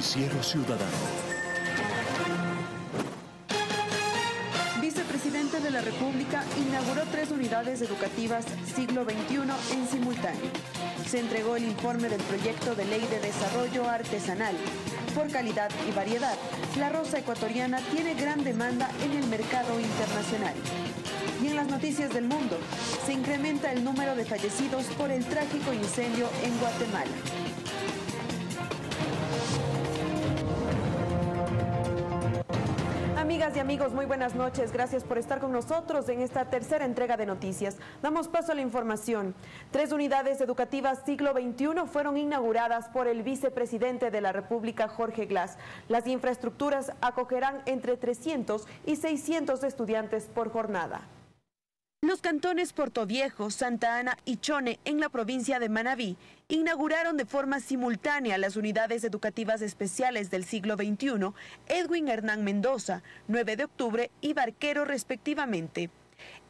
Noticiero Ciudadano. Vicepresidente de la República inauguró tres unidades educativas siglo XXI en simultáneo. Se entregó el informe del proyecto de ley de desarrollo artesanal. Por calidad y variedad, la rosa ecuatoriana tiene gran demanda en el mercado internacional. Y en las noticias del mundo, se incrementa el número de fallecidos por el trágico incendio en Guatemala. Amigos, muy buenas noches. Gracias por estar con nosotros en esta tercera entrega de noticias. Damos paso a la información. Tres unidades educativas siglo XXI fueron inauguradas por el vicepresidente de la República, Jorge Glass. Las infraestructuras acogerán entre 300 y 600 estudiantes por jornada. Los cantones Portoviejo, Santa Ana y Chone, en la provincia de Manabí, inauguraron de forma simultánea las unidades educativas especiales del siglo XXI Edwin Hernán Mendoza, 9 de octubre y Barquero respectivamente.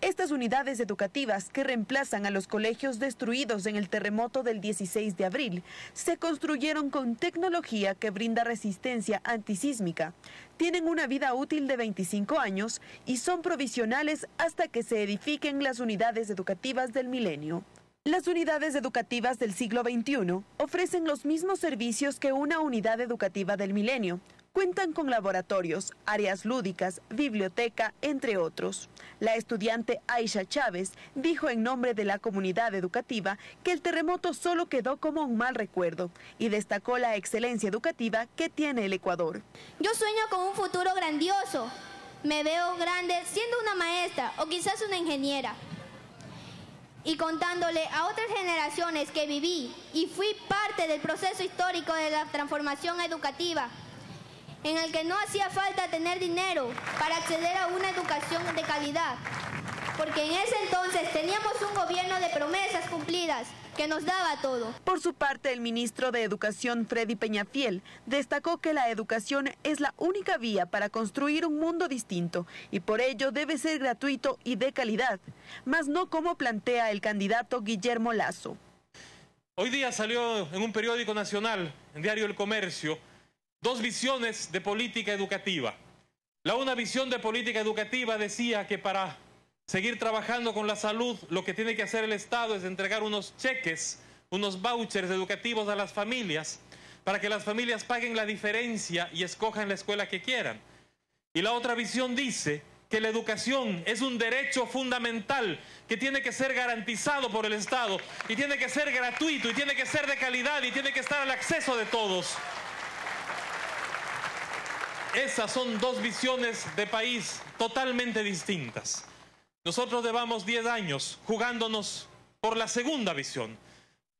Estas unidades educativas que reemplazan a los colegios destruidos en el terremoto del 16 de abril se construyeron con tecnología que brinda resistencia antisísmica. Tienen una vida útil de 25 años y son provisionales hasta que se edifiquen las unidades educativas del milenio. Las unidades educativas del siglo XXI ofrecen los mismos servicios que una unidad educativa del milenio, Cuentan con laboratorios, áreas lúdicas, biblioteca, entre otros. La estudiante Aisha Chávez dijo en nombre de la comunidad educativa que el terremoto solo quedó como un mal recuerdo y destacó la excelencia educativa que tiene el Ecuador. Yo sueño con un futuro grandioso. Me veo grande siendo una maestra o quizás una ingeniera y contándole a otras generaciones que viví y fui parte del proceso histórico de la transformación educativa en el que no hacía falta tener dinero para acceder a una educación de calidad, porque en ese entonces teníamos un gobierno de promesas cumplidas que nos daba todo. Por su parte, el ministro de Educación, Freddy Peñafiel, destacó que la educación es la única vía para construir un mundo distinto y por ello debe ser gratuito y de calidad, más no como plantea el candidato Guillermo Lazo. Hoy día salió en un periódico nacional, en Diario El Comercio, dos visiones de política educativa. La una visión de política educativa decía que para seguir trabajando con la salud, lo que tiene que hacer el Estado es entregar unos cheques, unos vouchers educativos a las familias, para que las familias paguen la diferencia y escojan la escuela que quieran. Y la otra visión dice que la educación es un derecho fundamental que tiene que ser garantizado por el Estado y tiene que ser gratuito y tiene que ser de calidad y tiene que estar al acceso de todos. Esas son dos visiones de país totalmente distintas. Nosotros llevamos 10 años jugándonos por la segunda visión,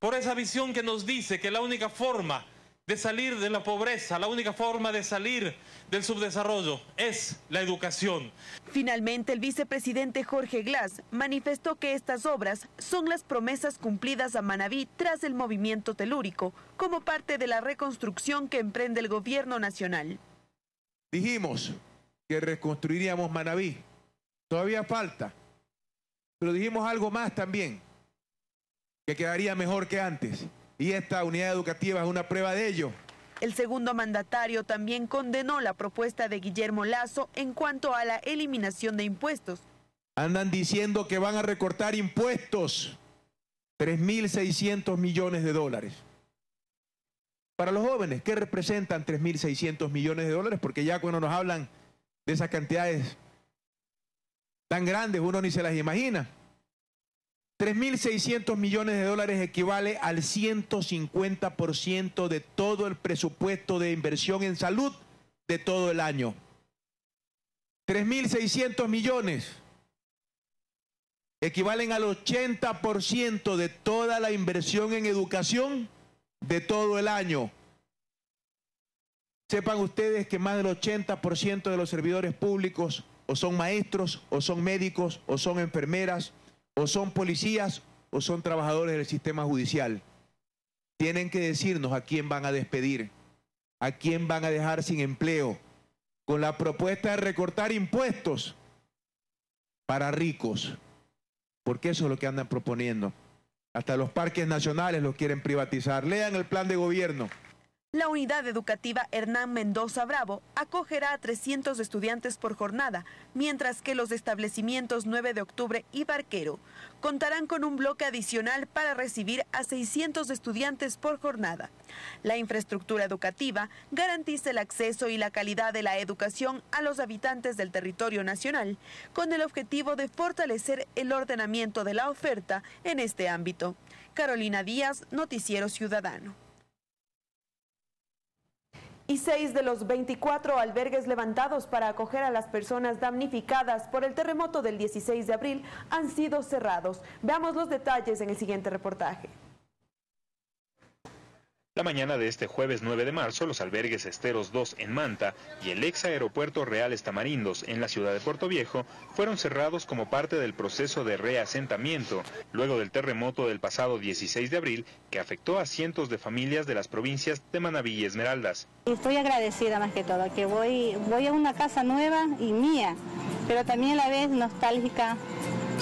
por esa visión que nos dice que la única forma de salir de la pobreza, la única forma de salir del subdesarrollo es la educación. Finalmente, el vicepresidente Jorge Glass manifestó que estas obras son las promesas cumplidas a Manabí tras el movimiento telúrico, como parte de la reconstrucción que emprende el gobierno nacional. Dijimos que reconstruiríamos Manabí. Todavía falta. Pero dijimos algo más también, que quedaría mejor que antes. Y esta unidad educativa es una prueba de ello. El segundo mandatario también condenó la propuesta de Guillermo Lazo en cuanto a la eliminación de impuestos. Andan diciendo que van a recortar impuestos, 3.600 millones de dólares. Para los jóvenes, ¿qué representan 3.600 millones de dólares? Porque ya cuando nos hablan de esas cantidades tan grandes, uno ni se las imagina. 3.600 millones de dólares equivale al 150% de todo el presupuesto de inversión en salud de todo el año. 3.600 millones equivalen al 80% de toda la inversión en educación de todo el año. Sepan ustedes que más del 80% de los servidores públicos o son maestros, o son médicos, o son enfermeras, o son policías, o son trabajadores del sistema judicial. Tienen que decirnos a quién van a despedir, a quién van a dejar sin empleo, con la propuesta de recortar impuestos para ricos, porque eso es lo que andan proponiendo. Hasta los parques nacionales los quieren privatizar. Lean el plan de gobierno. La unidad educativa Hernán Mendoza Bravo acogerá a 300 estudiantes por jornada, mientras que los establecimientos 9 de octubre y Barquero contarán con un bloque adicional para recibir a 600 estudiantes por jornada. La infraestructura educativa garantiza el acceso y la calidad de la educación a los habitantes del territorio nacional, con el objetivo de fortalecer el ordenamiento de la oferta en este ámbito. Carolina Díaz, Noticiero Ciudadano y seis de los 24 albergues levantados para acoger a las personas damnificadas por el terremoto del 16 de abril han sido cerrados. Veamos los detalles en el siguiente reportaje. La mañana de este jueves 9 de marzo, los albergues Esteros 2 en Manta y el ex aeropuerto Reales Tamarindos en la ciudad de Puerto Viejo fueron cerrados como parte del proceso de reasentamiento luego del terremoto del pasado 16 de abril que afectó a cientos de familias de las provincias de Manabí y Esmeraldas. Estoy agradecida más que todo, que voy, voy a una casa nueva y mía, pero también a la vez nostálgica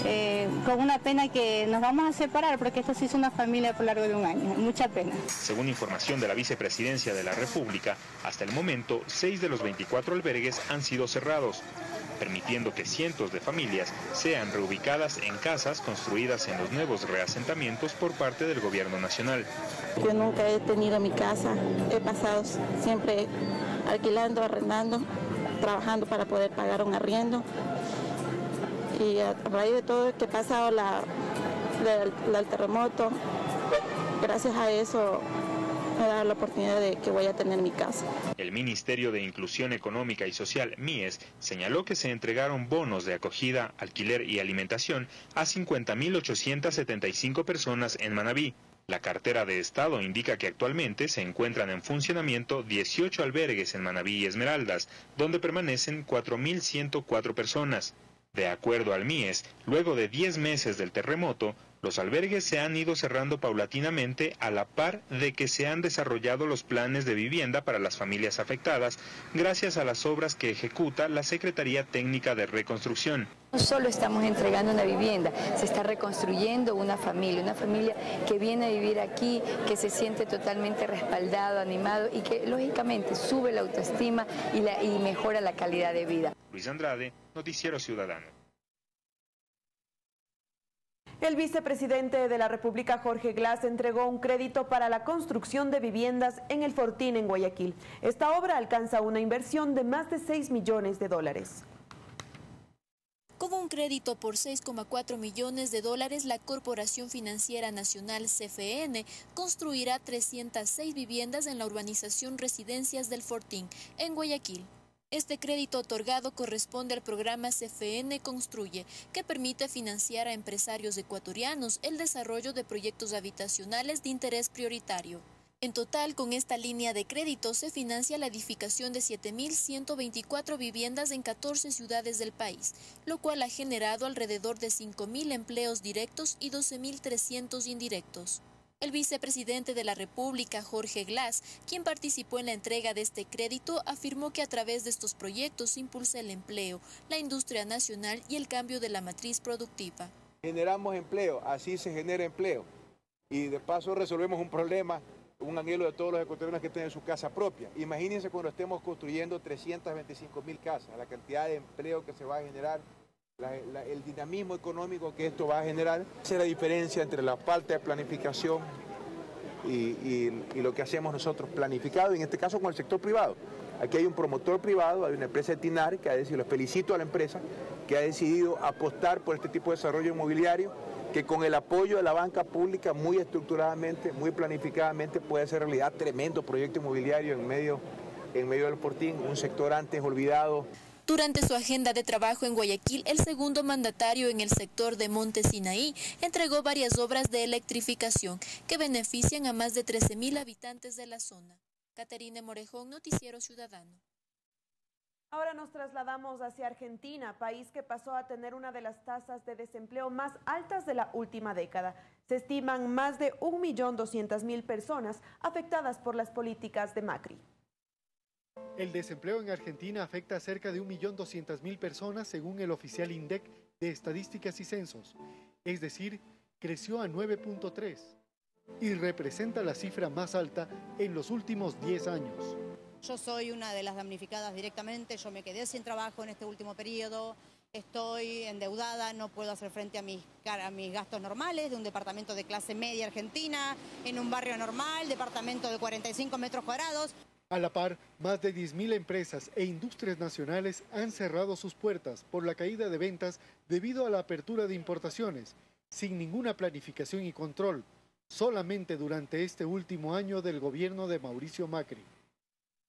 eh, con una pena que nos vamos a separar porque esto sí es una familia por largo de un año, mucha pena. Según información de la vicepresidencia de la República, hasta el momento, seis de los 24 albergues han sido cerrados, permitiendo que cientos de familias sean reubicadas en casas construidas en los nuevos reasentamientos por parte del gobierno nacional. Yo nunca he tenido mi casa, he pasado siempre alquilando, arrendando, trabajando para poder pagar un arriendo y a raíz de todo que ha pasado la, el terremoto, gracias a eso me da la oportunidad de que voy a tener mi casa. El Ministerio de Inclusión Económica y Social, MIES, señaló que se entregaron bonos de acogida, alquiler y alimentación a 50.875 personas en Manabí. La cartera de Estado indica que actualmente se encuentran en funcionamiento 18 albergues en Manabí y Esmeraldas, donde permanecen 4.104 personas. De acuerdo al MIES, luego de 10 meses del terremoto, los albergues se han ido cerrando paulatinamente a la par de que se han desarrollado los planes de vivienda para las familias afectadas gracias a las obras que ejecuta la Secretaría Técnica de Reconstrucción. No solo estamos entregando una vivienda, se está reconstruyendo una familia, una familia que viene a vivir aquí, que se siente totalmente respaldado, animado y que lógicamente sube la autoestima y, y mejora la calidad de vida. Luis Andrade, Noticiero Ciudadano. El vicepresidente de la República, Jorge Glass, entregó un crédito para la construcción de viviendas en el Fortín, en Guayaquil. Esta obra alcanza una inversión de más de 6 millones de dólares. Con un crédito por 6,4 millones de dólares, la Corporación Financiera Nacional CFN construirá 306 viviendas en la urbanización Residencias del Fortín, en Guayaquil. Este crédito otorgado corresponde al programa CFN Construye, que permite financiar a empresarios ecuatorianos el desarrollo de proyectos habitacionales de interés prioritario. En total, con esta línea de crédito se financia la edificación de 7.124 viviendas en 14 ciudades del país, lo cual ha generado alrededor de 5.000 empleos directos y 12.300 indirectos. El vicepresidente de la República, Jorge Glass, quien participó en la entrega de este crédito, afirmó que a través de estos proyectos se impulsa el empleo, la industria nacional y el cambio de la matriz productiva. Generamos empleo, así se genera empleo. Y de paso resolvemos un problema, un anhelo de todos los ecuatorianos que tienen su casa propia. Imagínense cuando estemos construyendo 325 mil casas, la cantidad de empleo que se va a generar el dinamismo económico que esto va a generar. Es la diferencia entre la falta de planificación y, lo que hacemos nosotros planificado, en este caso con el sector privado. Aquí hay un promotor privado, hay una empresa de TINAR que ha decidido, los felicito a la empresa, que ha decidido apostar por este tipo de desarrollo inmobiliario, que con el apoyo de la banca pública muy estructuradamente, muy planificadamente puede hacer realidad tremendo proyecto inmobiliario en medio, en medio del Portín, un sector antes olvidado. Durante su agenda de trabajo en Guayaquil, el segundo mandatario en el sector de Monte Sinaí entregó varias obras de electrificación que benefician a más de 13.000 habitantes de la zona. Caterine Morejón, Noticiero Ciudadano. Ahora nos trasladamos hacia Argentina, país que pasó a tener una de las tasas de desempleo más altas de la última década. Se estiman más de 1.200.000 personas afectadas por las políticas de Macri. El desempleo en Argentina afecta a cerca de 1.200.000 personas según el oficial INDEC de Estadísticas y Censos, es decir, creció a 9.3. y representa la cifra más alta en los últimos 10 años. Yo soy una de las damnificadas directamente, yo me quedé sin trabajo en este último periodo, estoy endeudada, no puedo hacer frente a mis, a mis gastos normales de un departamento de clase media argentina, en un barrio normal, departamento de 45 metros cuadrados. A la par, más de 10.000 empresas e industrias nacionales han cerrado sus puertas por la caída de ventas debido a la apertura de importaciones, sin ninguna planificación y control, solamente durante este último año del gobierno de Mauricio Macri.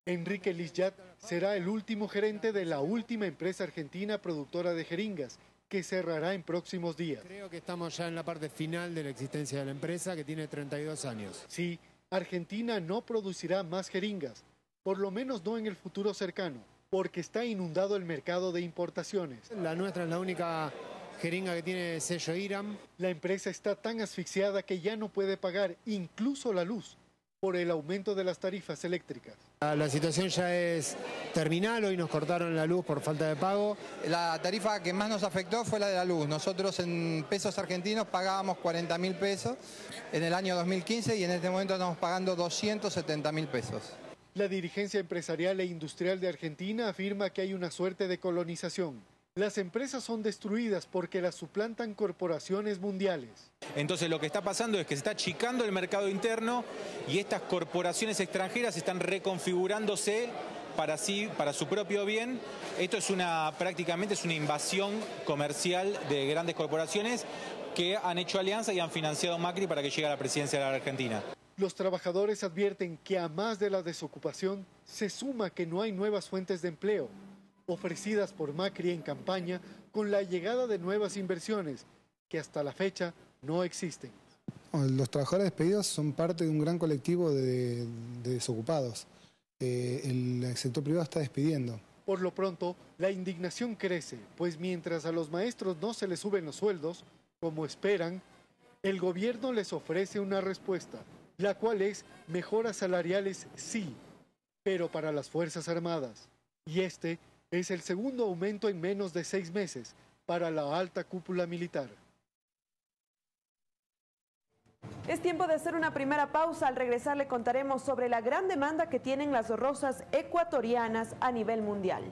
Enrique Lizyat será el último gerente de la última empresa argentina productora de jeringas, que cerrará en próximos días. Creo que estamos ya en la parte final de la existencia de la empresa, que tiene 32 años. Sí, Argentina no producirá más jeringas, por lo menos no en el futuro cercano, porque está inundado el mercado de importaciones. La nuestra es la única jeringa que tiene sello IRAM. La empresa está tan asfixiada que ya no puede pagar incluso la luz por el aumento de las tarifas eléctricas. La situación ya es terminal, hoy nos cortaron la luz por falta de pago. La tarifa que más nos afectó fue la de la luz. Nosotros en pesos argentinos pagábamos 40 mil pesos en el año 2015 y en este momento estamos pagando 270 mil pesos. La dirigencia empresarial e industrial de Argentina afirma que hay una suerte de colonización las empresas son destruidas porque las suplantan corporaciones mundiales. Entonces lo que está pasando es que se está achicando el mercado interno y estas corporaciones extranjeras están reconfigurándose para sí, para su propio bien. Esto es una prácticamente es una invasión comercial de grandes corporaciones que han hecho alianza y han financiado Macri para que llegue a la presidencia de la Argentina. Los trabajadores advierten que a más de la desocupación se suma que no hay nuevas fuentes de empleo ofrecidas por Macri en campaña con la llegada de nuevas inversiones que hasta la fecha no existen. Los trabajadores despedidos son parte de un gran colectivo de, desocupados. Eh, el sector privado está despidiendo. Por lo pronto, la indignación crece, pues mientras a los maestros no se les suben los sueldos, como esperan, el gobierno les ofrece una respuesta, la cual es mejoras salariales sí, pero para las Fuerzas Armadas. Y este es el segundo aumento en menos de seis meses para la alta cúpula militar. Es tiempo de hacer una primera pausa. Al regresar le contaremos sobre la gran demanda que tienen las rosas ecuatorianas a nivel mundial.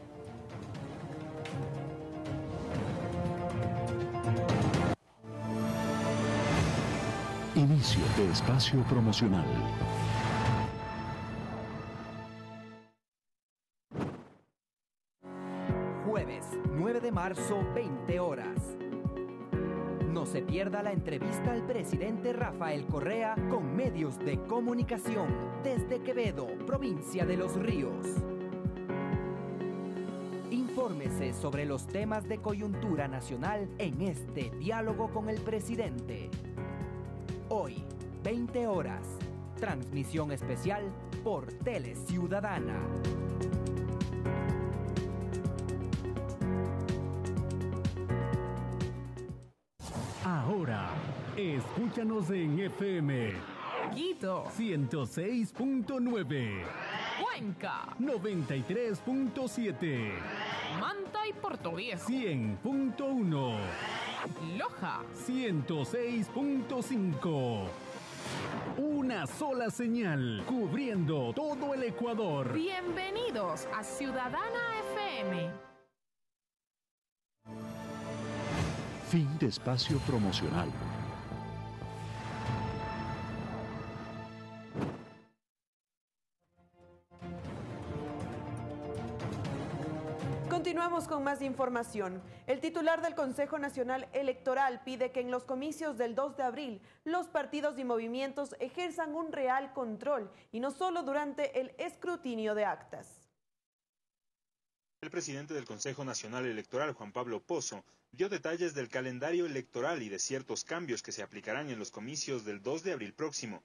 Inicio de espacio promocional. marzo, 20 horas. No se pierda la entrevista al presidente Rafael Correa con medios de comunicación desde Quevedo, provincia de Los Ríos. Infórmese sobre los temas de coyuntura nacional en este diálogo con el presidente. Hoy, 20 horas. Transmisión especial por Tele Ciudadana. Ahora, escúchanos en FM. Quito. 106.9. Cuenca. 93.7. Manta y Portoviejo. 100.1. Loja. 106.5. Una sola señal, cubriendo todo el Ecuador. Bienvenidos a Ciudadana FM. Fin de espacio promocional. Con más información. El titular del Consejo Nacional Electoral pide que en los comicios del 2 de abril los partidos y movimientos ejerzan un real control y no solo durante el escrutinio de actas. El presidente del Consejo Nacional Electoral, Juan Pablo Pozo, dio detalles del calendario electoral y de ciertos cambios que se aplicarán en los comicios del 2 de abril próximo.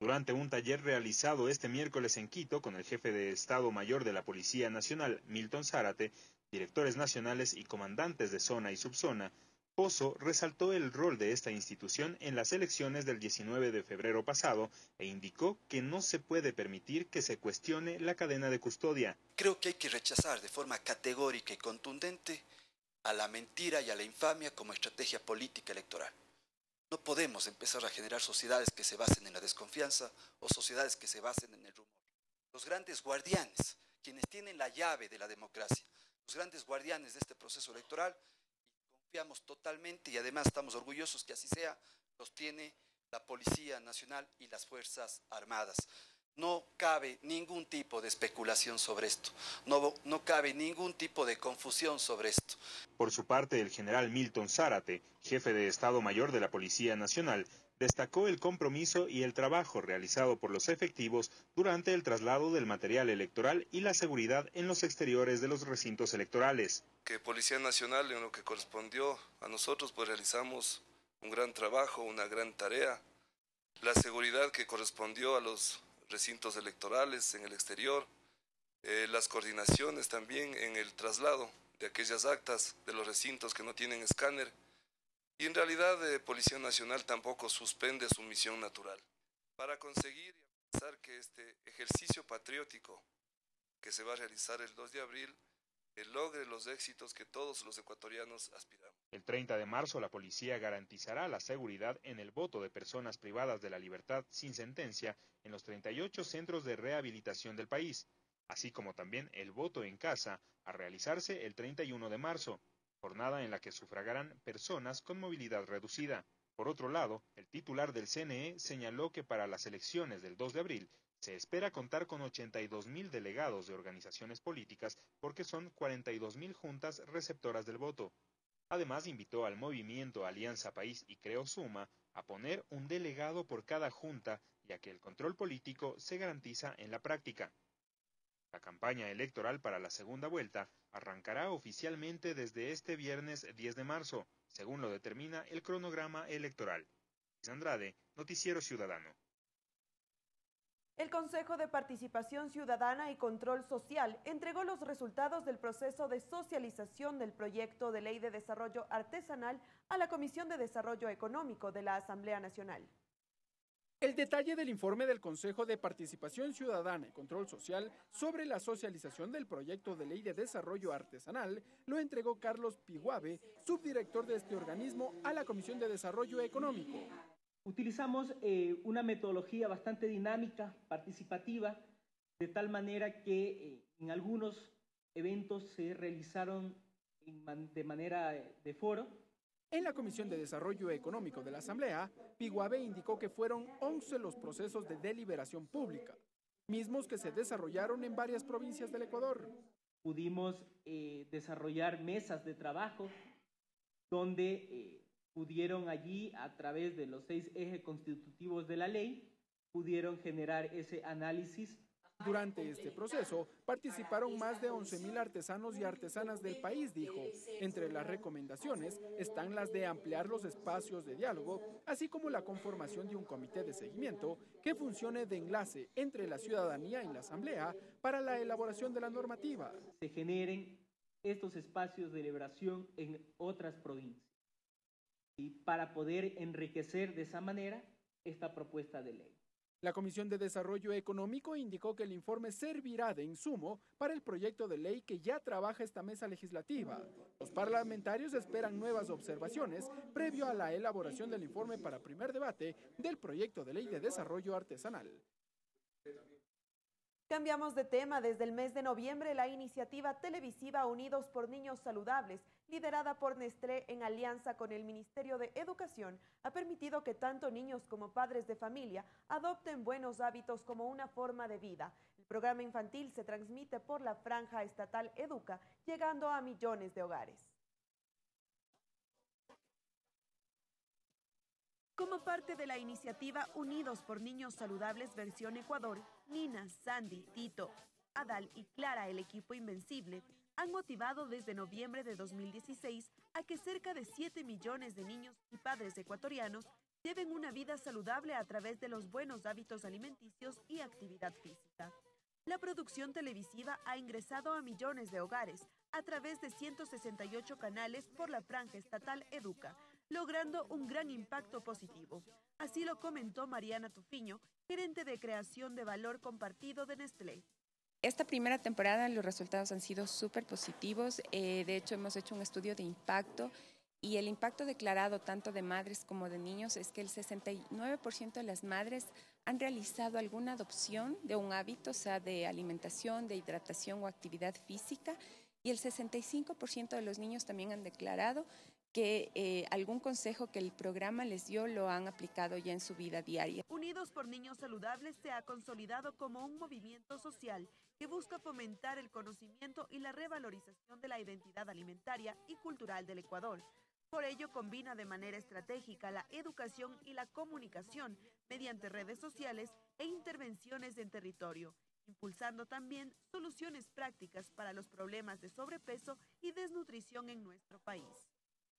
Durante un taller realizado este miércoles en Quito con el jefe de Estado Mayor de la Policía Nacional, Milton Zárate, directores nacionales y comandantes de zona y subzona, Pozo resaltó el rol de esta institución en las elecciones del 19 de febrero pasado e indicó que no se puede permitir que se cuestione la cadena de custodia. Creo que hay que rechazar de forma categórica y contundente a la mentira y a la infamia como estrategia política electoral. No podemos empezar a generar sociedades que se basen en la desconfianza o sociedades que se basen en el rumor. Los grandes guardianes, quienes tienen la llave de la democracia, los grandes guardianes de este proceso electoral, confiamos totalmente y además estamos orgullosos que así sea, los tiene la Policía Nacional y las Fuerzas Armadas. No cabe ningún tipo de especulación sobre esto, no, no cabe ningún tipo de confusión sobre esto. Por su parte, el general Milton Zárate, jefe de Estado Mayor de la Policía Nacional, destacó el compromiso y el trabajo realizado por los efectivos durante el traslado del material electoral y la seguridad en los exteriores de los recintos electorales. Que Policía Nacional, en lo que correspondió a nosotros, pues realizamos un gran trabajo, una gran tarea. La seguridad que correspondió a los recintos electorales en el exterior, eh, las coordinaciones también en el traslado de aquellas actas de los recintos que no tienen escáner. Y en realidad eh, Policía Nacional tampoco suspende su misión natural. Para conseguir y pensar que este ejercicio patriótico que se va a realizar el 2 de abril eh, logre los éxitos que todos los ecuatorianos aspiramos. El 30 de marzo la policía garantizará la seguridad en el voto de personas privadas de la libertad sin sentencia en los 38 centros de rehabilitación del país, así como también el voto en casa a realizarse el 31 de marzo, jornada en la que sufragarán personas con movilidad reducida. Por otro lado, el titular del CNE señaló que para las elecciones del 2 de abril se espera contar con 82 mil delegados de organizaciones políticas porque son 42 mil juntas receptoras del voto. Además, invitó al movimiento Alianza País y Creo Suma a poner un delegado por cada junta, ya que el control político se garantiza en la práctica. La campaña electoral para la segunda vuelta arrancará oficialmente desde este viernes 10 de marzo, según lo determina el cronograma electoral. Andrade, Noticiero Ciudadano. El Consejo de Participación Ciudadana y Control Social entregó los resultados del proceso de socialización del proyecto de ley de desarrollo artesanal a la Comisión de Desarrollo Económico de la Asamblea Nacional. El detalle del informe del Consejo de Participación Ciudadana y Control Social sobre la socialización del proyecto de ley de desarrollo artesanal lo entregó Carlos Piguave, subdirector de este organismo, a la Comisión de Desarrollo Económico. Utilizamos eh, una metodología bastante dinámica, participativa, de tal manera que eh, en algunos eventos se realizaron de manera eh, de foro. En la Comisión de Desarrollo Económico de la Asamblea, Piguave indicó que fueron 11 los procesos de deliberación pública, mismos que se desarrollaron en varias provincias del Ecuador. Pudimos desarrollar mesas de trabajo donde pudieron allí, a través de los seis ejes constitutivos de la ley, pudieron generar ese análisis. Durante este proceso participaron más de 11.000 artesanos y artesanas del país, dijo. Entre las recomendaciones están las de ampliar los espacios de diálogo, así como la conformación de un comité de seguimiento que funcione de enlace entre la ciudadanía y la Asamblea para la elaboración de la normativa. Se generen estos espacios de deliberación en otras provincias y para poder enriquecer de esa manera esta propuesta de ley. La Comisión de Desarrollo Económico indicó que el informe servirá de insumo para el proyecto de ley que ya trabaja esta mesa legislativa. Los parlamentarios esperan nuevas observaciones previo a la elaboración del informe para primer debate del proyecto de ley de desarrollo artesanal. Cambiamos de tema. Desde el mes de noviembre, la iniciativa televisiva Unidos por Niños Saludables, liderada por Nestlé en alianza con el Ministerio de Educación, ha permitido que tanto niños como padres de familia adopten buenos hábitos como una forma de vida. El programa infantil se transmite por la franja estatal Educa, llegando a millones de hogares. Como parte de la iniciativa Unidos por Niños Saludables versión Ecuador, Nina, Sandy, Tito, Adal y Clara, el equipo invencible, han motivado desde noviembre de 2016 a que cerca de 7 millones de niños y padres ecuatorianos lleven una vida saludable a través de los buenos hábitos alimenticios y actividad física. La producción televisiva ha ingresado a millones de hogares a través de 168 canales por la franja estatal Educa, logrando un gran impacto positivo. Así lo comentó Mariana Tufiño, gerente de creación de valor compartido de Nestlé. Esta primera temporada los resultados han sido súper positivos. Eh, de hecho, hemos hecho un estudio de impacto Y el impacto declarado tanto de madres como de niños es que el 69% de las madres han realizado alguna adopción de un hábito, o sea, de alimentación, de hidratación o actividad física, y el 65% de los niños también han declarado que eh, algún consejo que el programa les dio lo han aplicado ya en su vida diaria. Unidos por Niños Saludables se ha consolidado como un movimiento social que busca fomentar el conocimiento y la revalorización de la identidad alimentaria y cultural del Ecuador. Por ello, combina de manera estratégica la educación y la comunicación mediante redes sociales e intervenciones en territorio, impulsando también soluciones prácticas para los problemas de sobrepeso y desnutrición en nuestro país.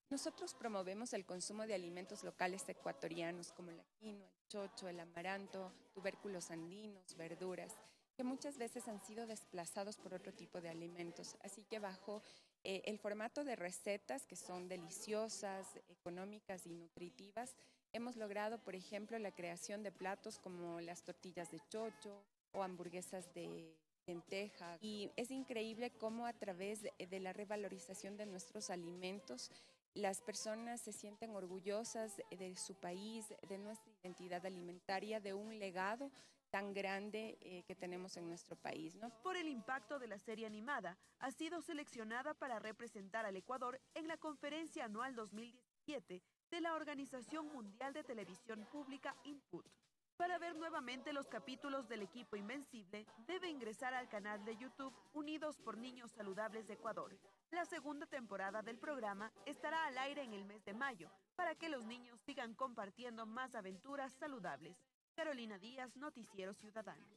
Nosotros promovemos el consumo de alimentos locales ecuatorianos como la quinoa, el chocho, el amaranto, tubérculos andinos, verduras, que muchas veces han sido desplazados por otro tipo de alimentos. Así que bajo eh, el formato de recetas que son deliciosas, económicas y nutritivas, hemos logrado, por ejemplo, la creación de platos como las tortillas de chocho o hamburguesas de lenteja. Y es increíble cómo a través de la revalorización de nuestros alimentos, las personas se sienten orgullosas de su país, de nuestra identidad alimentaria, de un legado tan grande eh, que tenemos en nuestro país. Por el impacto de la serie animada, ha sido seleccionada para representar al Ecuador en la conferencia anual 2017 de la Organización Mundial de Televisión Pública Input. Para ver nuevamente los capítulos del equipo Invencible, debe ingresar al canal de YouTube Unidos por Niños Saludables de Ecuador. La segunda temporada del programa estará al aire en el mes de mayo, para que los niños sigan compartiendo más aventuras saludables. Carolina Díaz, Noticiero Ciudadano.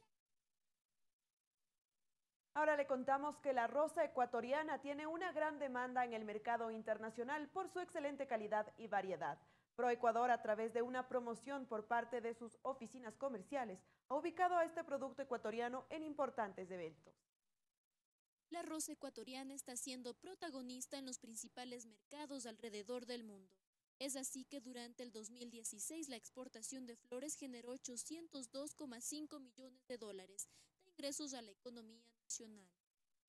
Ahora le contamos que la rosa ecuatoriana tiene una gran demanda en el mercado internacional por su excelente calidad y variedad. ProEcuador, a través de una promoción por parte de sus oficinas comerciales, ha ubicado a este producto ecuatoriano en importantes eventos. La rosa ecuatoriana está siendo protagonista en los principales mercados alrededor del mundo. Es así que durante el 2016 la exportación de flores generó 802,5 millones de dólares de ingresos a la economía nacional.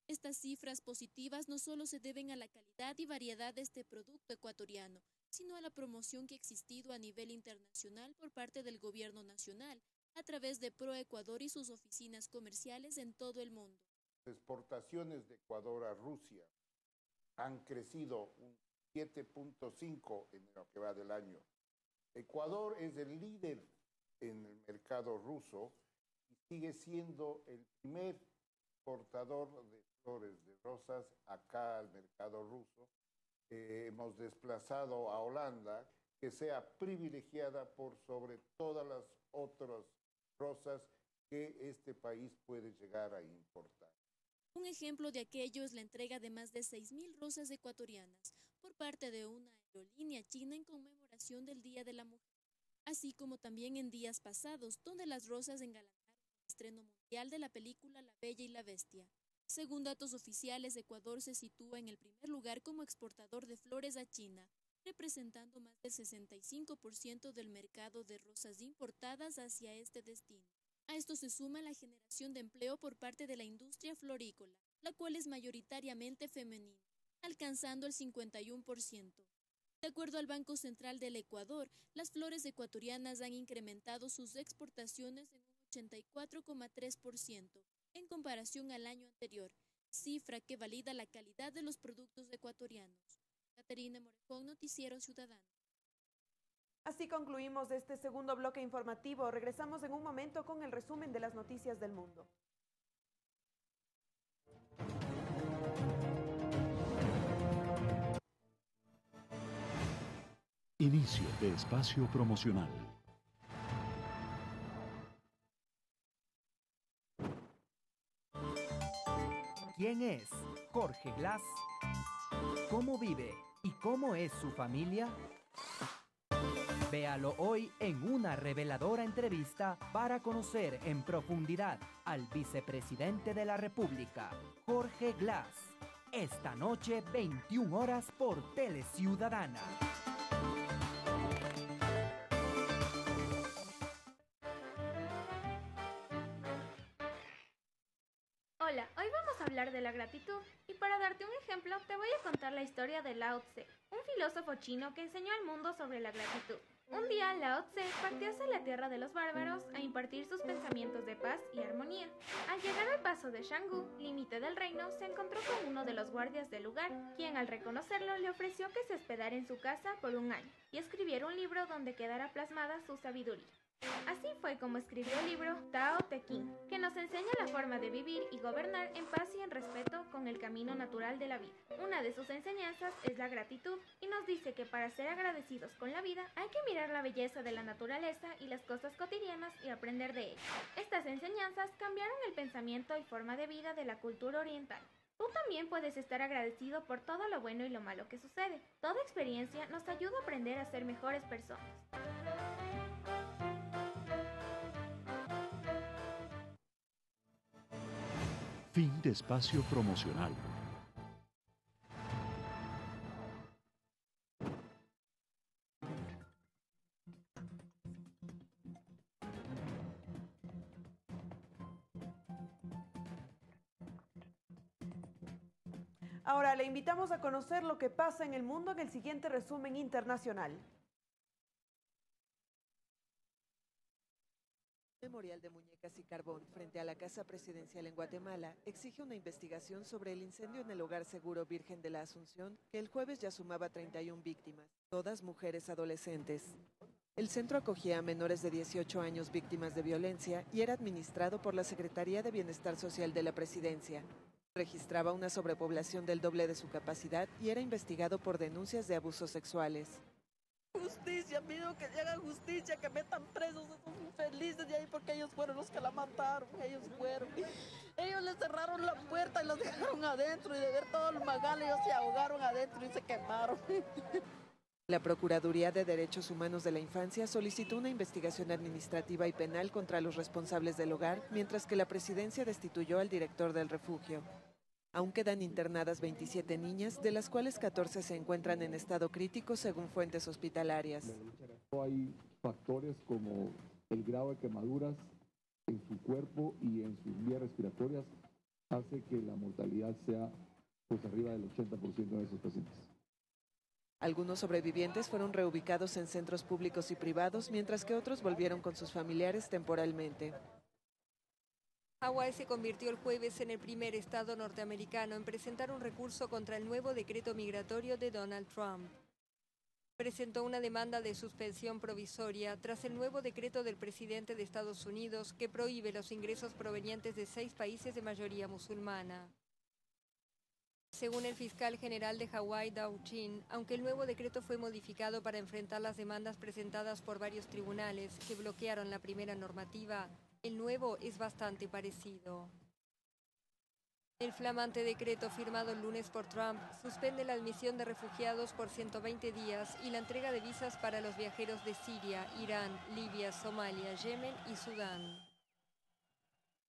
Estas cifras positivas no solo se deben a la calidad y variedad de este producto ecuatoriano, sino a la promoción que ha existido a nivel internacional por parte del gobierno nacional, a través de ProEcuador y sus oficinas comerciales en todo el mundo. Exportaciones de Ecuador a Rusia han crecido un 7.5 en lo que va del año. Ecuador es el líder en el mercado ruso y sigue siendo el primer exportador de flores, de rosas, acá al mercado ruso eh, hemos desplazado a Holanda, que sea privilegiada por sobre todas las otras rosas que este país puede llegar a importar. Un ejemplo de aquello es la entrega de más de 6.000 rosas ecuatorianas por parte de una aerolínea china en conmemoración del Día de la Mujer, así como también en días pasados, donde las rosas engalanaron el estreno mundial de la película La Bella y la Bestia. Según datos oficiales, Ecuador se sitúa en el primer lugar como exportador de flores a China, representando más del 65% del mercado de rosas importadas hacia este destino. A esto se suma la generación de empleo por parte de la industria florícola, la cual es mayoritariamente femenina, alcanzando el 51%. De acuerdo al Banco Central del Ecuador, las flores ecuatorianas han incrementado sus exportaciones en un 84,3%, en comparación al año anterior, cifra que valida la calidad de los productos ecuatorianos. Caterina Morejón, Noticiero Ciudadano. Así concluimos este segundo bloque informativo. Regresamos en un momento con el resumen de las noticias del mundo. Inicio de espacio promocional. ¿Quién es Jorge Glass? ¿Cómo vive y cómo es su familia? Véalo hoy en una reveladora entrevista para conocer en profundidad al vicepresidente de la República, Jorge Glass. Esta noche, 21 horas por Teleciudadana. Hola, hoy vamos a hablar de la gratitud y para darte un ejemplo te voy a contar la historia de Lao filósofo chino que enseñó al mundo sobre la gratitud. Un día Lao Tse partió hacia la tierra de los bárbaros a impartir sus pensamientos de paz y armonía. Al llegar al paso de Shanggu, límite del reino, se encontró con uno de los guardias del lugar, quien al reconocerlo le ofreció que se hospedara en su casa por un año y escribiera un libro donde quedara plasmada su sabiduría. Así fue como escribió el libro Tao Te Ching, que nos enseña la forma de vivir y gobernar en paz y en respeto con el camino natural de la vida. Una de sus enseñanzas es la gratitud y nos dice que para ser agradecidos con la vida hay que mirar la belleza de la naturaleza y las cosas cotidianas y aprender de ellas. Estas enseñanzas cambiaron el pensamiento y forma de vida de la cultura oriental. Tú también puedes estar agradecido por todo lo bueno y lo malo que sucede. Toda experiencia nos ayuda a aprender a ser mejores personas. Fin de espacio promocional. Ahora le invitamos a conocer lo que pasa en el mundo en el siguiente resumen internacional. Muñecas y Carbón frente a la Casa Presidencial en Guatemala exige una investigación sobre el incendio en el Hogar Seguro Virgen de la Asunción, que el jueves ya sumaba 31 víctimas, todas mujeres adolescentes. El centro acogía a menores de 18 años víctimas de violencia y era administrado por la Secretaría de Bienestar Social de la Presidencia. Registraba una sobrepoblación del doble de su capacidad y era investigado por denuncias de abusos sexuales. Justicia, pido que hagan justicia, que metan presos a esos infelices de ahí porque ellos fueron los que la mataron, ellos fueron. Ellos les cerraron la puerta y los dejaron adentro y de ver todos los magales ellos se ahogaron adentro y se quemaron. La Procuraduría de Derechos Humanos de la Infancia solicitó una investigación administrativa y penal contra los responsables del hogar, mientras que la presidencia destituyó al director del refugio. Aún quedan internadas 27 niñas, de las cuales 14 se encuentran en estado crítico según fuentes hospitalarias. Hay factores como el grado de quemaduras en su cuerpo y en sus vías respiratorias hace que la mortalidad sea pues arriba del 80% de esos pacientes. Algunos sobrevivientes fueron reubicados en centros públicos y privados, mientras que otros volvieron con sus familiares temporalmente. Hawái se convirtió el jueves en el primer estado norteamericano en presentar un recurso contra el nuevo decreto migratorio de Donald Trump. Presentó una demanda de suspensión provisoria tras el nuevo decreto del presidente de Estados Unidos que prohíbe los ingresos provenientes de seis países de mayoría musulmana. Según el fiscal general de Hawái, Dow Chin, aunque el nuevo decreto fue modificado para enfrentar las demandas presentadas por varios tribunales que bloquearon la primera normativa, el nuevo es bastante parecido. El flamante decreto firmado el lunes por Trump suspende la admisión de refugiados por 120 días y la entrega de visas para los viajeros de Siria, Irán, Libia, Somalia, Yemen y Sudán.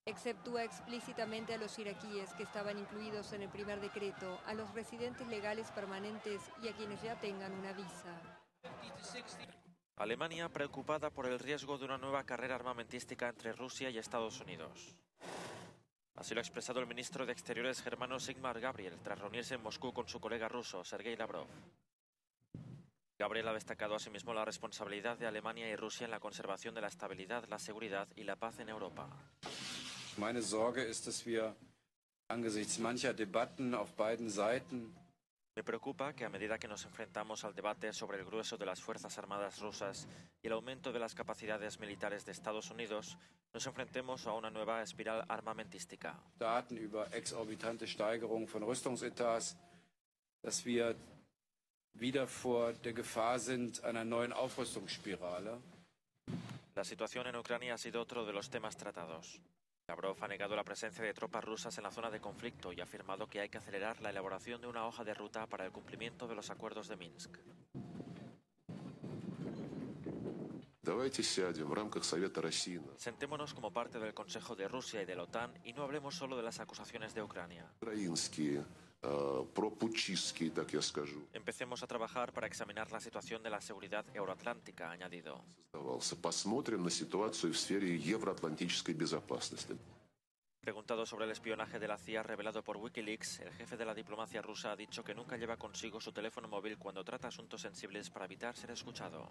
Exceptúa explícitamente a los iraquíes que estaban incluidos en el primer decreto, a los residentes legales permanentes y a quienes ya tengan una visa. Alemania preocupada por el riesgo de una nueva carrera armamentística entre Rusia y Estados Unidos. Así lo ha expresado el ministro de Exteriores germano Sigmar Gabriel tras reunirse en Moscú con su colega ruso Sergei Lavrov. Gabriel ha destacado asimismo la responsabilidad de Alemania y Rusia en la conservación de la estabilidad, la seguridad y la paz en Europa. Meine Sorge ist, dass wir angesichts mancher Debatten auf beiden Seiten Me preocupa que a medida que nos enfrentamos al debate sobre el grueso de las Fuerzas Armadas rusas y el aumento de las capacidades militares de Estados Unidos, nos enfrentemos a una nueva espiral armamentística. Daten über exorbitante Steigerung von Rüstungsetats, dass wir wieder vor der Gefahr sind einer neuen Aufrüstungsspirale. La situación en Ucrania ha sido otro de los temas tratados. Lavrov ha negado la presencia de tropas rusas en la zona de conflicto y ha afirmado que hay que acelerar la elaboración de una hoja de ruta para el cumplimiento de los acuerdos de Minsk. Sentémonos como parte del Consejo de Rusia y de la OTAN y no hablemos solo de las acusaciones de Ucrania. Empecemos a trabajar para examinar la situación de la seguridad euroatlántica, añadido. Preguntado sobre el espionaje de la CIA revelado por Wikileaks, el jefe de la diplomacia rusa ha dicho que nunca lleva consigo su teléfono móvil cuando trata asuntos sensibles para evitar ser escuchado.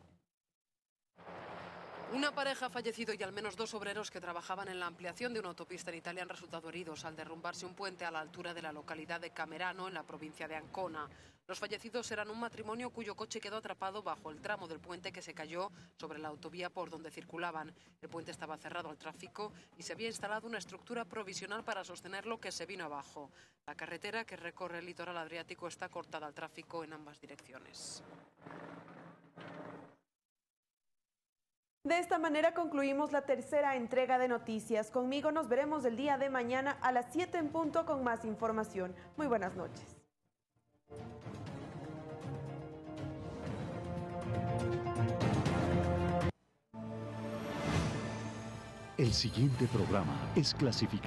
Una pareja ha fallecido y al menos dos obreros que trabajaban en la ampliación de una autopista en Italia han resultado heridos al derrumbarse un puente a la altura de la localidad de Camerano, en la provincia de Ancona. Los fallecidos eran un matrimonio cuyo coche quedó atrapado bajo el tramo del puente que se cayó sobre la autovía por donde circulaban. El puente estaba cerrado al tráfico y se había instalado una estructura provisional para sostenerlo que se vino abajo. La carretera que recorre el litoral adriático está cortada al tráfico en ambas direcciones. De esta manera concluimos la tercera entrega de noticias. Conmigo nos veremos el día de mañana a las 7 en punto con más información. Muy buenas noches. El siguiente programa es clasificado.